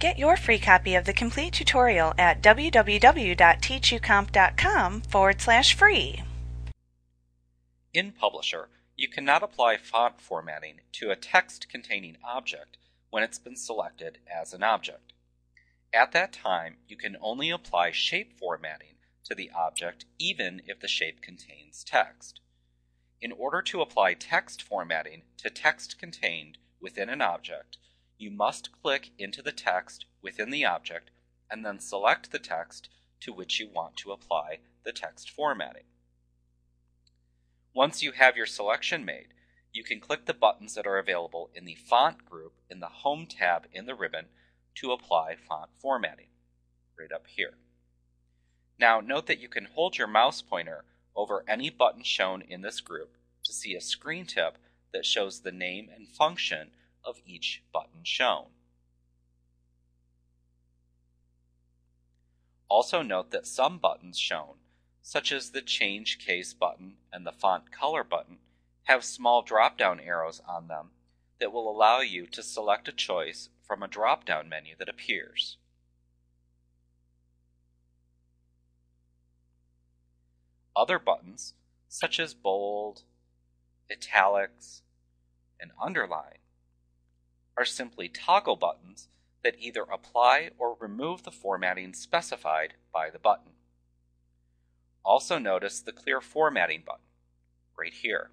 Get your free copy of the complete tutorial at www.teachucomp.com forward slash free. In Publisher, you cannot apply font formatting to a text-containing object when it's been selected as an object. At that time, you can only apply shape formatting to the object even if the shape contains text. In order to apply text formatting to text contained within an object, you must click into the text within the object and then select the text to which you want to apply the text formatting. Once you have your selection made, you can click the buttons that are available in the Font group in the Home tab in the ribbon to apply font formatting, right up here. Now note that you can hold your mouse pointer over any button shown in this group to see a screen tip that shows the name and function of each button shown. Also note that some buttons shown such as the Change Case button and the Font Color button, have small drop-down arrows on them that will allow you to select a choice from a drop-down menu that appears. Other buttons, such as Bold, Italics, and Underline, are simply toggle buttons that either apply or remove the formatting specified by the button. Also notice the clear formatting button, right here.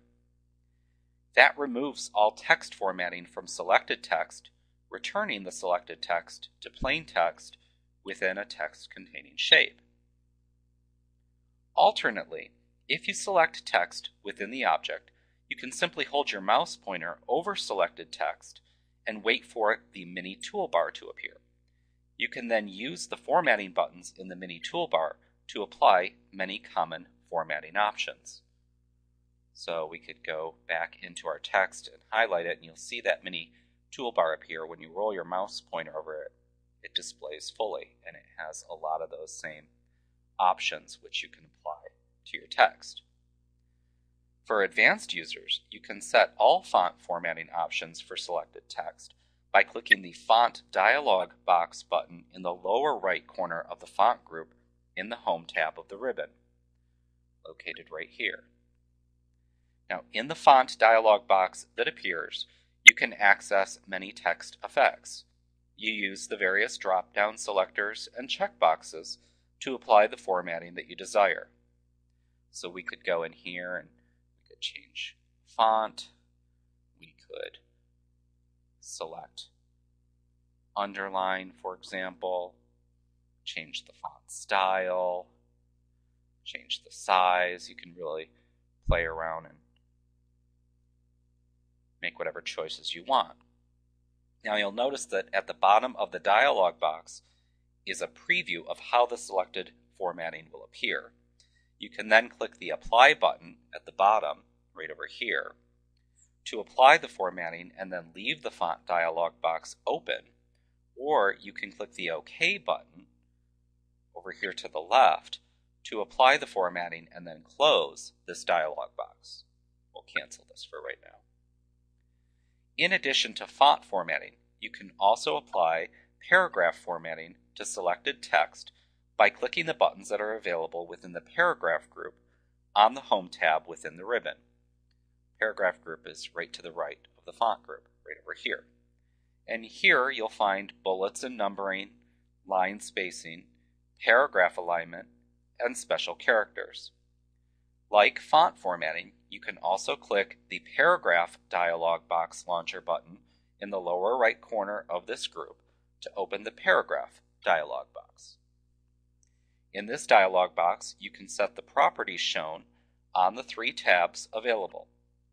That removes all text formatting from selected text, returning the selected text to plain text within a text containing shape. Alternately, if you select text within the object, you can simply hold your mouse pointer over selected text and wait for the mini toolbar to appear. You can then use the formatting buttons in the mini toolbar to apply many common formatting options. So we could go back into our text and highlight it, and you'll see that mini toolbar appear. When you roll your mouse pointer over it, it displays fully, and it has a lot of those same options which you can apply to your text. For advanced users, you can set all font formatting options for selected text by clicking the Font dialog box button in the lower right corner of the font group in the Home tab of the ribbon, located right here. Now, in the font dialog box that appears, you can access many text effects. You use the various drop-down selectors and checkboxes to apply the formatting that you desire. So we could go in here and could change font. We could select underline, for example change the font style, change the size. You can really play around and make whatever choices you want. Now you'll notice that at the bottom of the dialog box is a preview of how the selected formatting will appear. You can then click the Apply button at the bottom, right over here, to apply the formatting and then leave the font dialog box open. Or you can click the OK button over here to the left to apply the formatting and then close this dialog box. We'll cancel this for right now. In addition to font formatting, you can also apply paragraph formatting to selected text by clicking the buttons that are available within the paragraph group on the Home tab within the ribbon. Paragraph group is right to the right of the font group, right over here. And here you'll find bullets and numbering, line spacing, paragraph alignment, and special characters. Like font formatting, you can also click the Paragraph dialog box launcher button in the lower right corner of this group to open the Paragraph dialog box. In this dialog box, you can set the properties shown on the three tabs available.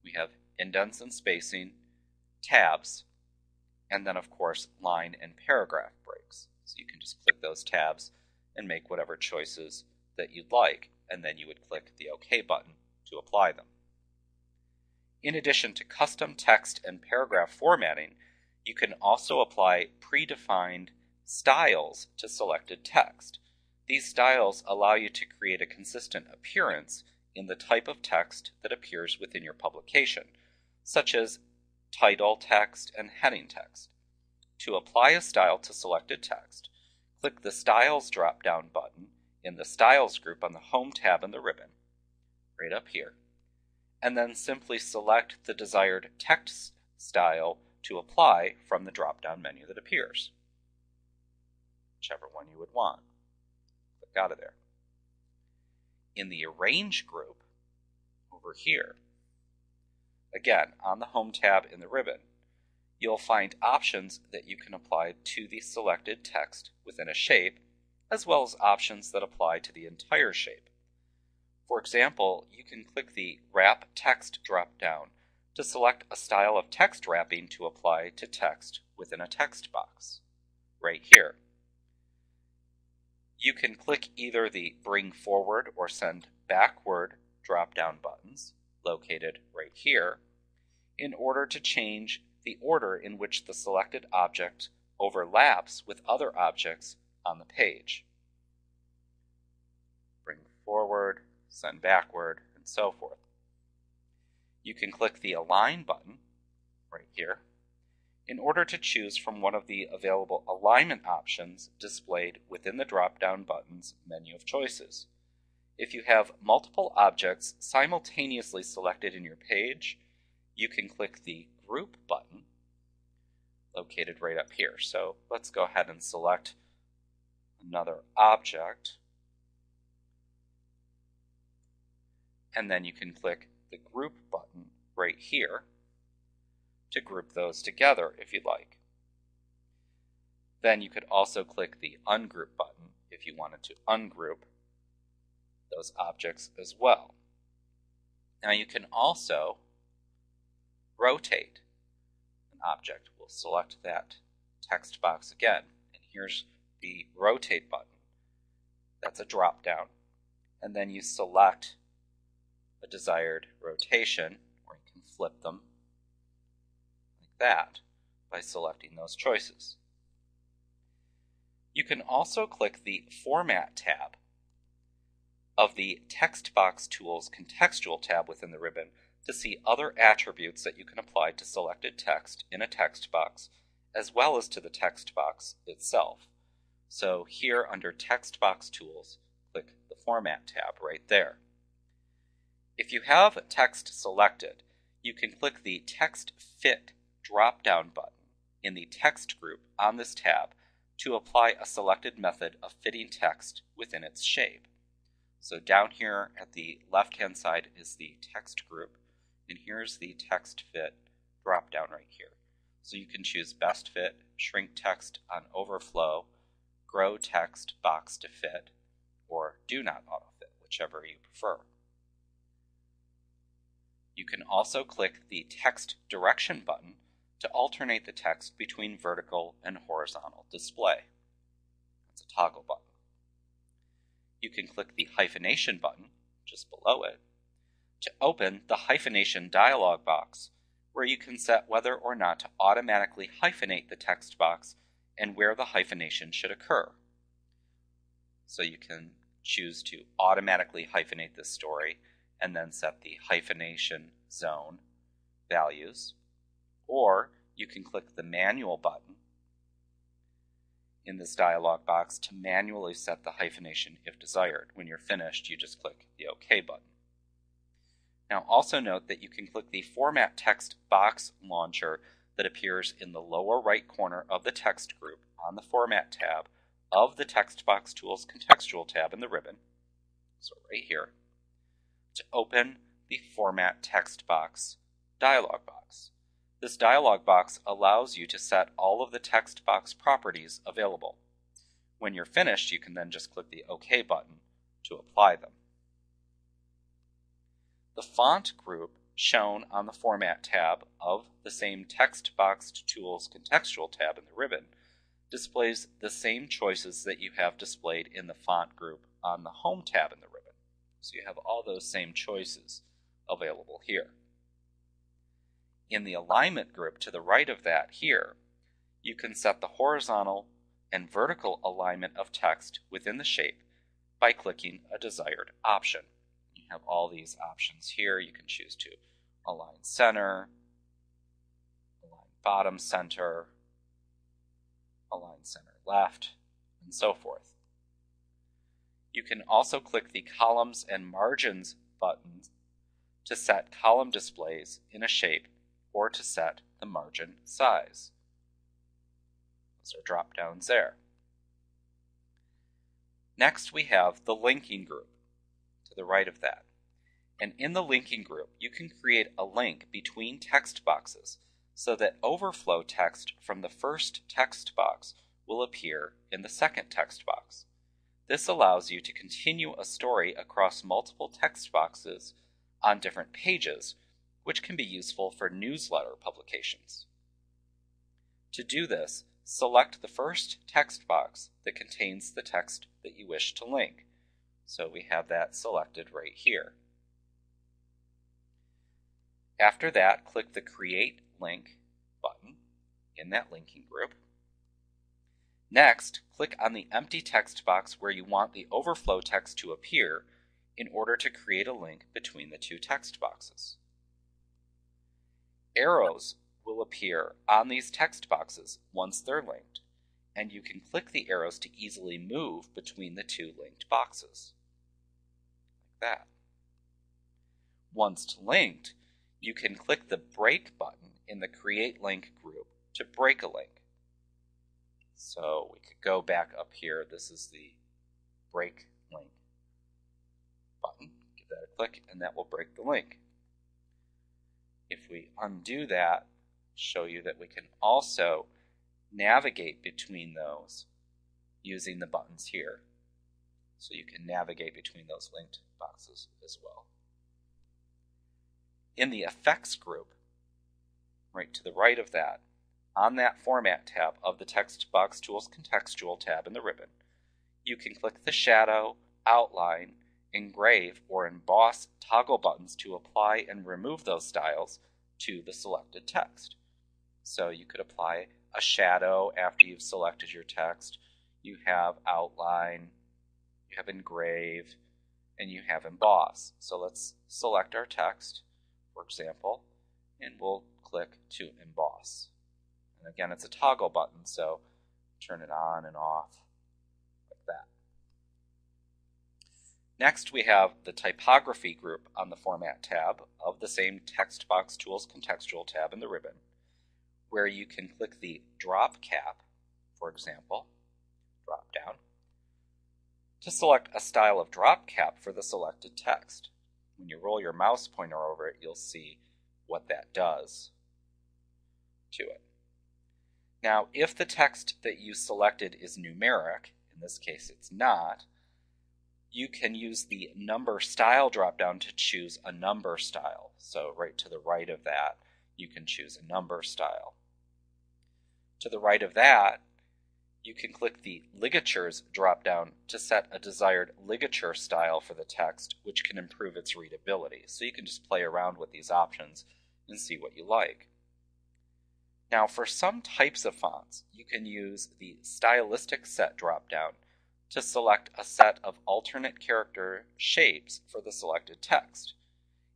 We have indents and spacing, tabs, and then of course line and paragraph breaks. So you can just click those tabs and make whatever choices that you'd like, and then you would click the OK button to apply them. In addition to custom text and paragraph formatting, you can also apply predefined styles to selected text. These styles allow you to create a consistent appearance in the type of text that appears within your publication, such as title text and heading text. to apply a style to selected text, click the Styles drop-down button in the Styles group on the Home tab in the ribbon, right up here, and then simply select the desired text style to apply from the drop-down menu that appears. Whichever one you would want. Click out of there. In the Arrange group, over here, again, on the Home tab in the ribbon, you'll find options that you can apply to the selected text within a shape, as well as options that apply to the entire shape. For example, you can click the Wrap Text drop-down to select a style of text wrapping to apply to text within a text box, right here. You can click either the Bring Forward or Send Backward drop-down buttons, located right here, in order to change the order in which the selected object overlaps with other objects on the page. Bring forward, send backward, and so forth. You can click the Align button right here in order to choose from one of the available alignment options displayed within the drop-down button's menu of choices. If you have multiple objects simultaneously selected in your page, you can click the Group button located right up here. So let's go ahead and select another object. And then you can click the Group button right here to group those together if you'd like. Then you could also click the Ungroup button if you wanted to ungroup those objects as well. Now you can also rotate an object. We'll select that text box again. And here's the rotate button. That's a drop down. And then you select a desired rotation, or you can flip them that by selecting those choices. You can also click the Format tab of the Text Box Tools contextual tab within the ribbon to see other attributes that you can apply to selected text in a text box, as well as to the text box itself. So here under Text Box Tools, click the Format tab right there. If you have text selected, you can click the Text Fit drop-down button in the Text group on this tab to apply a selected method of fitting text within its shape. So down here at the left-hand side is the text group, and here's the text fit drop down right here. So you can choose best fit, shrink text on overflow, grow text box to fit, or do not autofit, whichever you prefer. You can also click the text direction button to alternate the text between vertical and horizontal display. That's a toggle button. You can click the hyphenation button just below it to open the hyphenation dialog box, where you can set whether or not to automatically hyphenate the text box and where the hyphenation should occur. So you can choose to automatically hyphenate this story and then set the hyphenation zone values, or you can click the manual button in this dialog box to manually set the hyphenation if desired. When you're finished, you just click the OK button. Now also note that you can click the Format Text box launcher that appears in the lower right corner of the text group on the Format tab of the Text Box Tools contextual tab in the ribbon, so right here, to open the Format Text Box dialog box. This dialog box allows you to set all of the text box properties available. When you're finished, you can then just click the OK button to apply them. The font group shown on the Format tab of the same Text Box Tools contextual tab in the ribbon displays the same choices that you have displayed in the font group on the Home tab in the ribbon. So you have all those same choices available here. In the alignment group to the right of that here, you can set the horizontal and vertical alignment of text within the shape by clicking a desired option You have all these options here. You can choose to align center, align bottom center, align center left, and so forth. You can also click the Columns and Margins buttons to set column displays in a shape or to set the margin size. Those are drop downs there. Next, we have the linking group to the right of that. And in the linking group, you can create a link between text boxes so that overflow text from the first text box will appear in the second text box. This allows you to continue a story across multiple text boxes on different pages, which can be useful for newsletter publications. To do this, select the first text box that contains the text that you wish to link. So we have that selected right here. After that, click the Create Link button in that linking group. Next, click on the empty text box where you want the overflow text to appear in order to create a link between the two text boxes. Arrows will appear on these text boxes once they're linked, and you can click the arrows to easily move between the two linked boxes. Like that. Once linked, you can click the Break button in the Create Link group to break a link. So we could go back up here. This is the Break Link button. Give that a click, and that will break the link. If we undo that, show you that we can also navigate between those using the buttons here. So you can navigate between those linked boxes as well. In the Effects group, right to the right of that, on that Format tab of the Text Box Tools Contextual tab in the ribbon, you can click the Shadow, Outline, Engrave, or Emboss toggle buttons to apply and remove those styles to the selected text. So you could apply a shadow after you've selected your text. You have outline, you have engrave, and you have emboss. So let's select our text, for example, and we'll click to emboss. And again, it's a toggle button, so turn it on and off Next, we have the typography group on the Format tab of the same Text Box Tools Contextual tab in the ribbon where you can click the drop cap, for example, drop down, to select a style of drop cap for the selected text. When you roll your mouse pointer over it, you'll see what that does to it. Now, if the text that you selected is numeric, in this case it's not, you can use the number style dropdown to choose a number style. So right to the right of that, you can choose a number style. To the right of that, you can click the Ligatures dropdown to set a desired ligature style for the text, which can improve its readability. So you can just play around with these options and see what you like. Now, for some types of fonts, you can use the Stylistic Set dropdown to select a set of alternate character shapes for the selected text.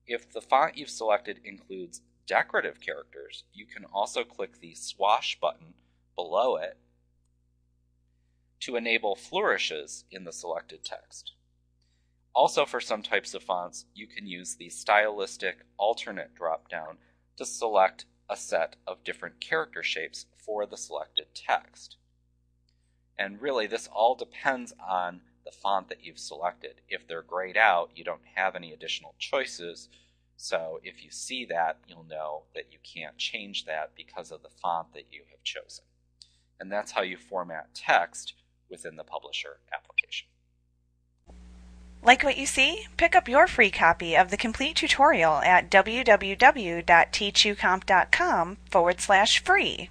If the font you've selected includes decorative characters, you can also click the swash button below it to enable flourishes in the selected text. Also, for some types of fonts, you can use the stylistic alternate dropdown to select a set of different character shapes for the selected text. And really, this all depends on the font that you've selected. If they're grayed out, you don't have any additional choices, so if you see that, you'll know that you can't change that because of the font that you have chosen. And that's how you format text within the Publisher application. Like what you see? Pick up your free copy of the complete tutorial at www.teachucomp.com forward slash free.